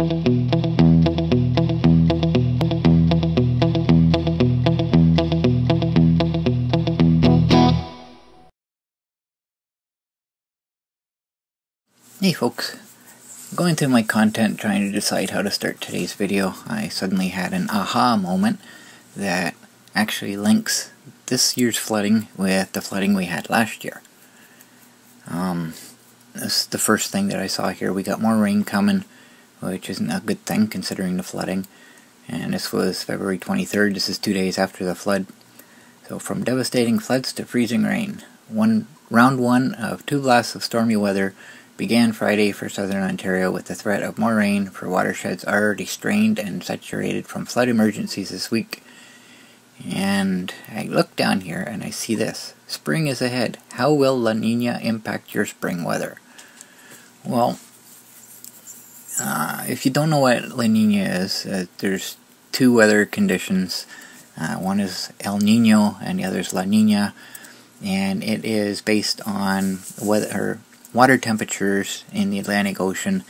Hey folks, going through my content trying to decide how to start today's video, I suddenly had an aha moment that actually links this year's flooding with the flooding we had last year. Um, this is the first thing that I saw here. We got more rain coming, which isn't a good thing considering the flooding. And this was February 23rd. This is two days after the flood. So from devastating floods to freezing rain. One round one of two blasts of stormy weather began Friday for southern Ontario with the threat of more rain for watersheds already strained and saturated from flood emergencies this week. And I look down here and I see this. Spring is ahead. How will La Nina impact your spring weather? Well, uh, if you don't know what La Nina is, uh, there's two weather conditions. Uh, one is El Nino and the other is La Nina. And it is based on weather or water temperatures in the Atlantic Ocean.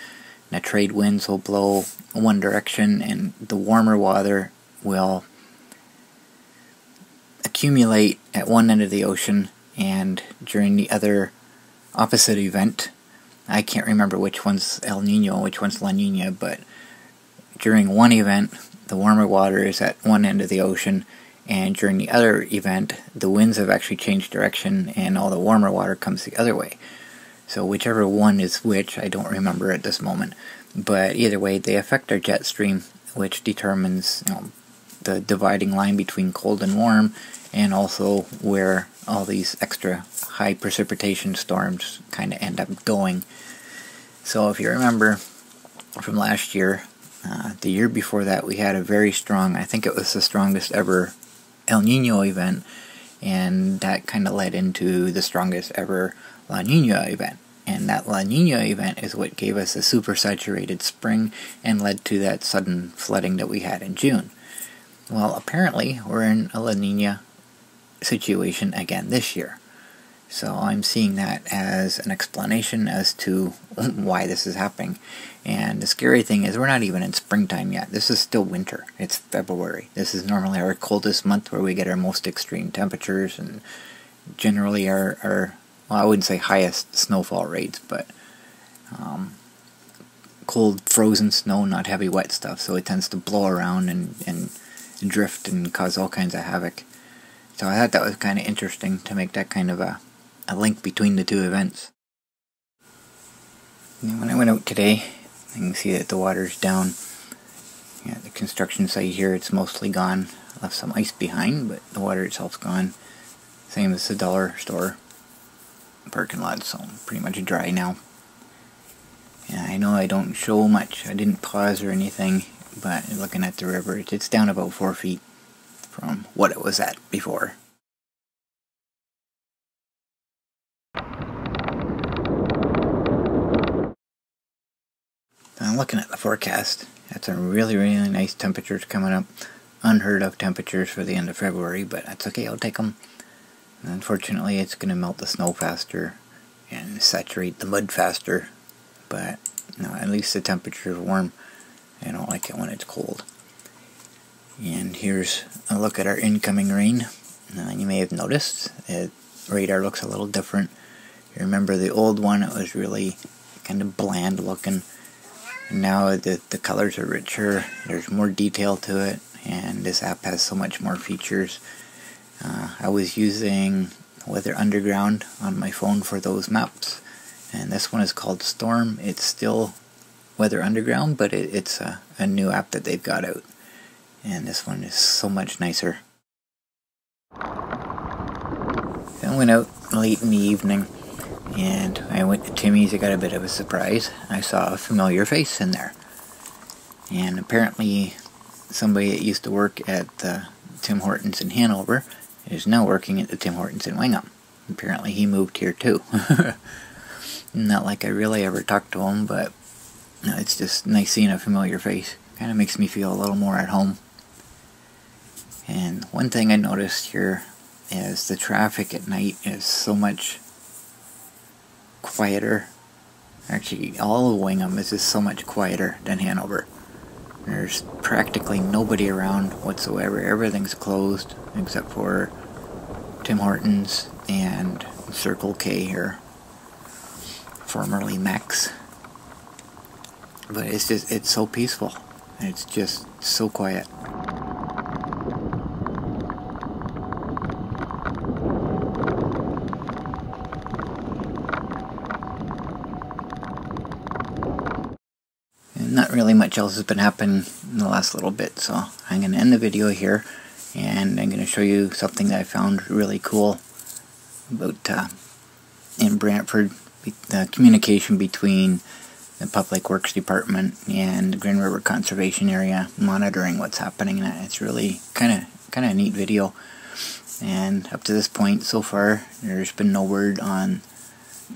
The trade winds will blow one direction, and the warmer water will accumulate at one end of the ocean, and during the other opposite event, I can't remember which one's El Nino, and which one's La Nina, but during one event, the warmer water is at one end of the ocean, and during the other event, the winds have actually changed direction, and all the warmer water comes the other way. So whichever one is which, I don't remember at this moment. But either way, they affect our jet stream, which determines you know, the dividing line between cold and warm, and also where all these extra high precipitation storms kind of end up going. So if you remember from last year, uh, the year before that, we had a very strong, I think it was the strongest ever El Nino event, and that kind of led into the strongest ever La Nina event. And that La Nina event is what gave us a super saturated spring and led to that sudden flooding that we had in June. Well, apparently, we're in a La Nina situation again this year. So I'm seeing that as an explanation as to why this is happening. And the scary thing is, we're not even in springtime yet. This is still winter. It's February. This is normally our coldest month where we get our most extreme temperatures and generally our, our well, I wouldn't say highest snowfall rates, but um, cold frozen snow, not heavy wet stuff, so it tends to blow around and, and drift and cause all kinds of havoc. So I thought that was kind of interesting to make that kind of a, a link between the two events. And when I went out today, I can see that the water's down. Yeah, the construction site here, it's mostly gone. left some ice behind, but the water itself's gone. Same as the dollar store parking lot, so pretty much dry now. Yeah, I know I don't show much. I didn't pause or anything, but looking at the river, it's down about four feet from what it was at before. I'm looking at the forecast. Got some really, really nice temperatures coming up. Unheard of temperatures for the end of February, but that's okay, I'll take them. Unfortunately, it's going to melt the snow faster and saturate the mud faster, but no, at least the temperature is warm. I don't like it when it's cold. And here's a look at our incoming rain. You may have noticed the radar looks a little different. You remember the old one, it was really kind of bland looking. Now the, the colors are richer, there's more detail to it, and this app has so much more features. Uh, I was using Weather Underground on my phone for those maps, and this one is called Storm. It's still Weather Underground, but it, it's a, a new app that they've got out, and this one is so much nicer. I went out late in the evening and I went to Timmy's. I got a bit of a surprise. I saw a familiar face in there. And apparently, somebody that used to work at the Tim Hortons in Hanover is now working at the Tim Hortons in Wingham. Apparently he moved here too. Not like I really ever talked to him, but it's just nice seeing a familiar face. Kind of makes me feel a little more at home. And one thing I noticed here is the traffic at night is so much quieter. Actually, all of Wingham is just so much quieter than Hanover. There's practically nobody around whatsoever. Everything's closed except for Tim Hortons and Circle K here, formerly Mac's. But it's just, it's so peaceful. It's just so quiet. Not really much else has been happening in the last little bit, so I'm going to end the video here and I'm going to show you something that I found really cool about uh, in Brantford, the communication between the Public Works Department and the Grand River Conservation Area monitoring what's happening. And it's really kind of kind of a neat video. And up to this point, so far, there's been no word on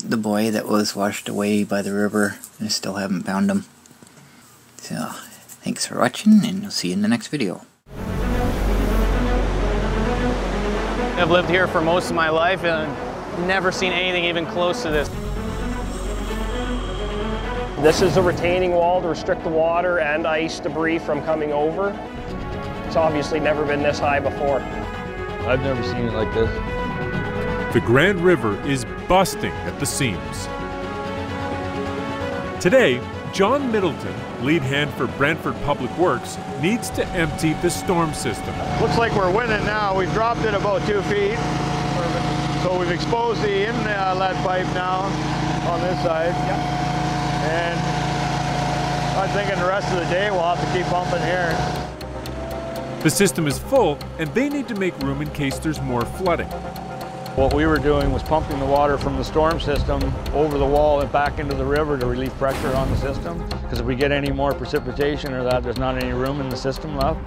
the boy that was washed away by the river. I still haven't found him. So, uh, thanks for watching, and I'll see you in the next video. I've lived here for most of my life and never seen anything even close to this. This is a retaining wall to restrict the water and ice debris from coming over. It's obviously never been this high before. I've never seen it like this. The Grand River is busting at the seams. Today, John Middleton, lead hand for Brantford Public Works, needs to empty the storm system. Looks like we're winning now. We've dropped it about two feet. So we've exposed the inlet uh, pipe now on this side. And I'm thinking the rest of the day we'll have to keep pumping here. The system is full, and they need to make room in case there's more flooding. What we were doing was pumping the water from the storm system over the wall and back into the river to relieve pressure on the system. Because if we get any more precipitation or that, there's not any room in the system left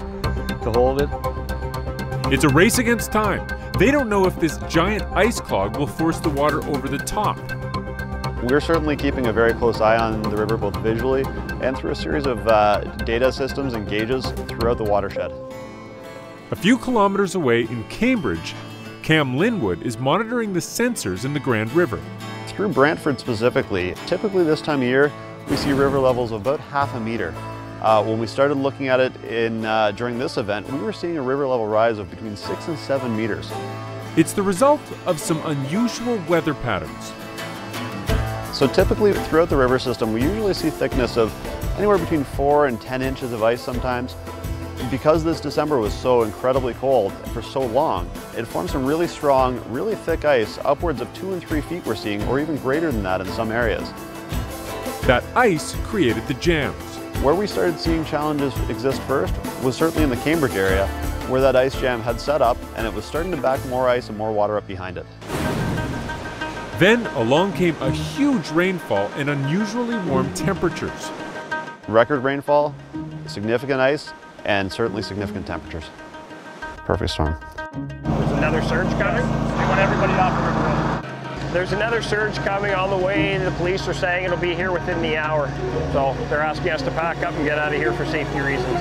to hold it. It's a race against time. They don't know if this giant ice clog will force the water over the top. We're certainly keeping a very close eye on the river both visually and through a series of uh, data systems and gauges throughout the watershed. A few kilometers away in Cambridge, Cam Linwood is monitoring the sensors in the Grand River. Through Brantford specifically, typically this time of year, we see river levels of about half a meter. Uh, when we started looking at it in, uh, during this event, we were seeing a river level rise of between six and seven meters. It's the result of some unusual weather patterns. So typically throughout the river system, we usually see thickness of anywhere between four and 10 inches of ice sometimes. Because this December was so incredibly cold for so long, it formed some really strong, really thick ice, upwards of two and three feet we're seeing, or even greater than that in some areas. That ice created the jams. Where we started seeing challenges exist first was certainly in the Cambridge area, where that ice jam had set up and it was starting to back more ice and more water up behind it. Then along came a huge rainfall and unusually warm temperatures. Record rainfall, significant ice, and certainly significant temperatures. Perfect storm. There's another surge coming. They want everybody off the river. There's another surge coming on the way. The police are saying it'll be here within the hour. So they're asking us to pack up and get out of here for safety reasons.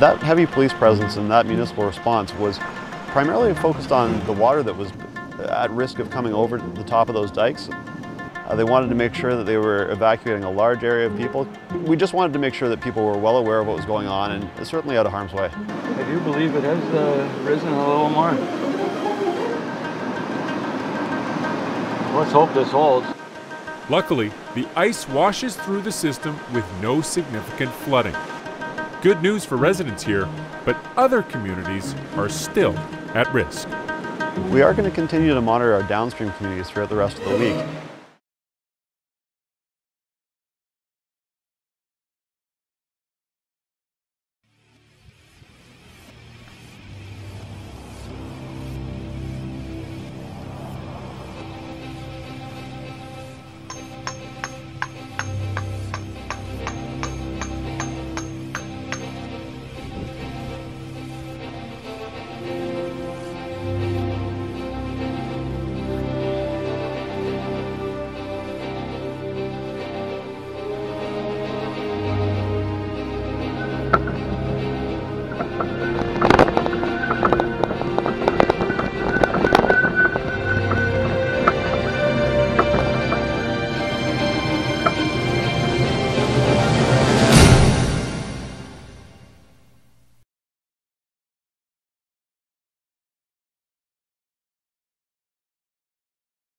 That heavy police presence and that municipal response was primarily focused on the water that was at risk of coming over the top of those dikes. Uh, they wanted to make sure that they were evacuating a large area of people. We just wanted to make sure that people were well aware of what was going on and certainly out of harm's way. I do believe it has uh, risen a little more. Let's hope this holds. Luckily, the ice washes through the system with no significant flooding. Good news for residents here, but other communities are still at risk. We are going to continue to monitor our downstream communities throughout the rest of the week